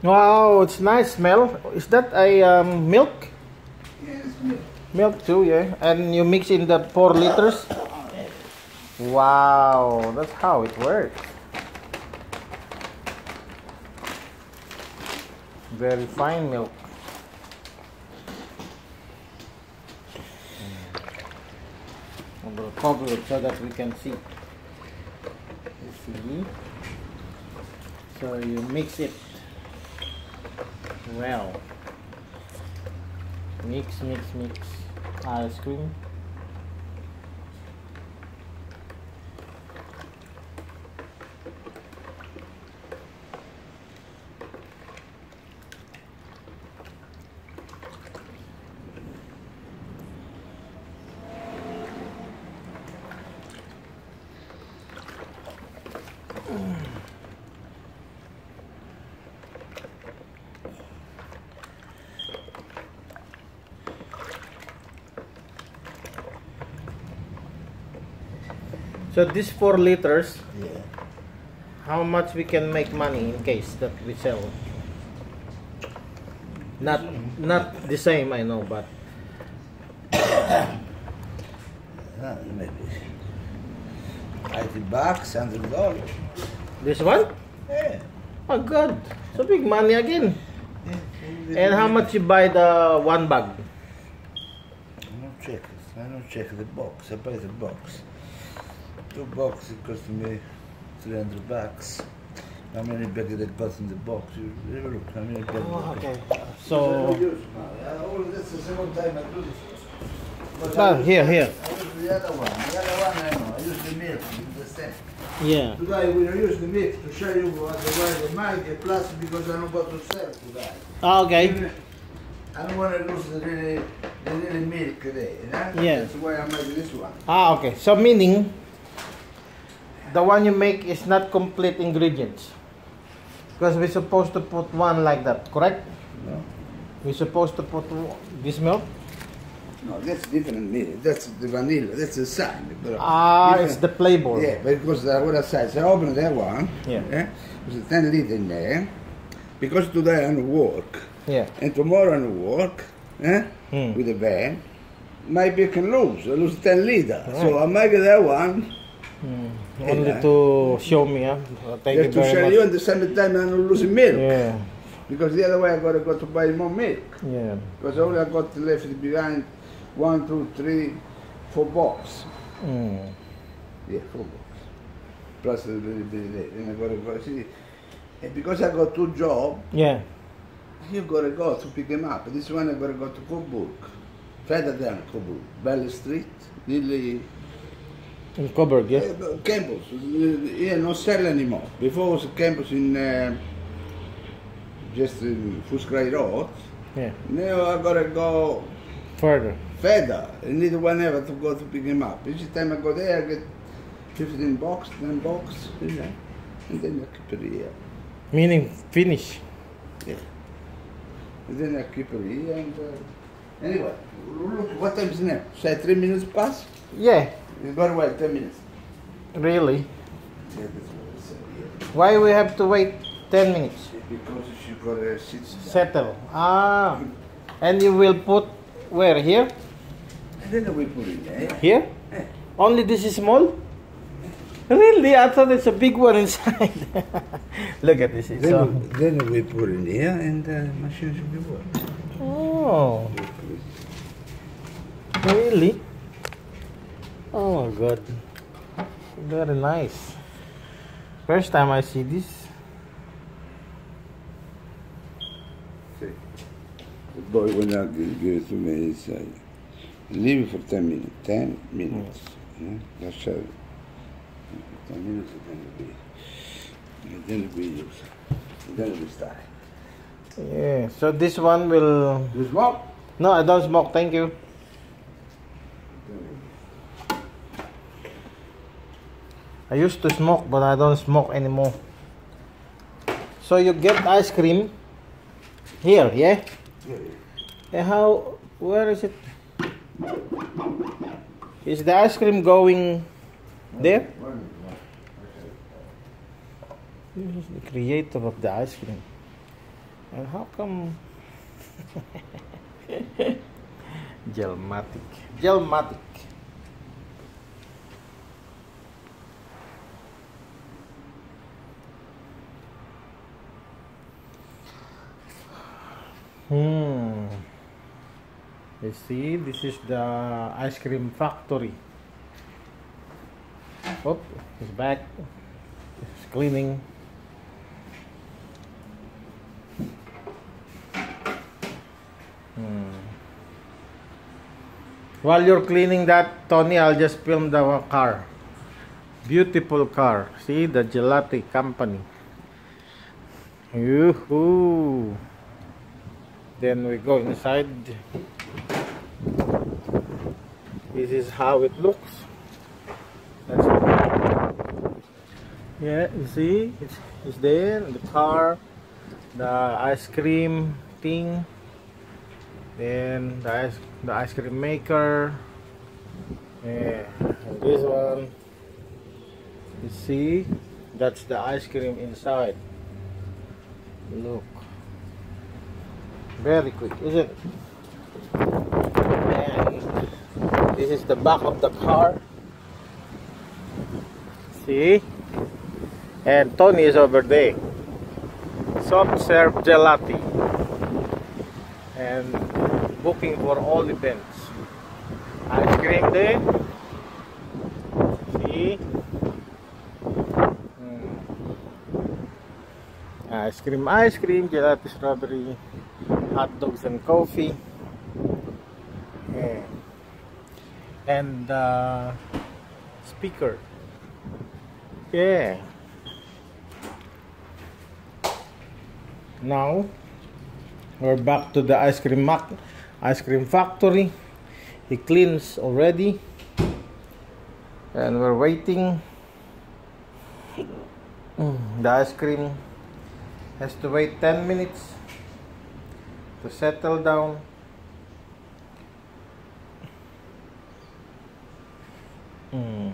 Wow, it's nice smell. Is that a um, milk? Yes, milk. Milk too, yeah. And you mix in the four liters. Wow, that's how it works. Very fine milk. I'm gonna cover it so that we can see. You see? So you mix it well. Mix, mix, mix. Ice cream. Mm. So this four liters, Yeah. how much we can make money in case that we sell? Not not the same, I know, but maybe. 80 bucks, 100 dollars. this one? Yeah. Oh God, so big money again. yeah. And how much you buy the one bag? I don't check. I don't check the box. I buy the box. Two boxes cost me 300 bucks. How many bags they got in the box? You you look, how many bags Oh, they okay. So oh, that's the second time I do this. But I- here, here. I use the other one. The other one I know. I use the milk. You understand? yeah. Today we use the milk to show you what the way they make it, plus because I don't got to sell today. Ah, okay. I don't want to lose the really, the really milk today. you know? Yeah. That's why I make this one. Ah, okay. So meaning the one you make is not complete ingredients. Because we're supposed to put one like that, correct? No, We're supposed to put this milk. no, that's different milk. That's the vanilla. That's the sign. Ah, different- it's the flavor. Yeah, because uh, what I said, so I open that one. Yeah. Eh? There's a 10 liter in there. Because today I'm work. Yeah. And tomorrow I'm work. Eh? Hmm. With the van. Maybe I can lose. I lose 10 liter. So I make that one. Hmm. Only Yeah. to show me, huh? Thank just you to show very you much. at the same time I'm not losing milk. Yeah. Because the other way I gotta go to buy more milk. Yeah. Because only I got left behind one, two, three, four box. Mm. Yeah, four box. Plus a little bit. And I gotta go see. And because I got two jobs, Yeah. you gotta go to pick them up. This one I gotta go to Coburg. Further down Coburg. Bell Street. Nearly In Coburg, yeah. uh, campus. Yeah, not sell anymore. Before was a campus in uh, just in Footscray Road. Yeah. Now I gotta go Further. further. I need one ever to go to pick him up. Each time I go there, I get 15 bucks, 10 bucks, you know, and then I keep it here. Meaning finish. Yeah. And then I keep it here and uh, anyway, look, what time is now? Say three minutes past? Yeah. You gotta wait 10 minutes. Really. Yeah, that's what I said, yeah. Why we have to wait 10 minutes? Because you gotta sit. Settle. Ah. And you will put where? Here? And then we put it there. Here? Yeah. Only this is small? Really? I thought it's a big one inside. Look at this. It's Then, so... we, then we put it here and the machine should be working. Oh, really? Oh my god. Very nice. First time I see this. See, the boy will not give, it to me. He said, leave it for 10 minutes. 10 minutes. Yeah? That's how. 10 minutes and then we, and then we use. And then we start. Yeah. So this one will. You smoke? No, I don't smoke. Thank you. I used to smoke, but I don't smoke anymore. So you get ice cream here, yeah? Yeah. How? Where is it? Is the ice cream going there? This is the creator of the ice cream. And how come Gelmatic. Gelmatic. Hmm. You see, this is the ice cream factory. Oh, he's back. He's cleaning. Hmm. While you're cleaning that, Tony, I'll just film the car. Beautiful car. See the Gelati company. Yoo-hoo. Then we go inside. This is how it looks. Yeah, you see, it's, it's there, the car, the ice cream thing, then the ice, the ice cream maker, yeah, and this one, you see, that's the ice cream inside. Look. Very quick, isn't it? This is the back of the car. See? And Tony is over there. Soft serve gelati. And booking for all events. Ice cream there. See? Mm. Ice cream, ice cream, gelato strawberry hot dogs and coffee. Yeah. and uh, speaker. Yeah. Now we're back to the ice cream mac ice cream factory. He cleans already. And we're waiting. The ice cream has to wait 10 minutes to settle down mm.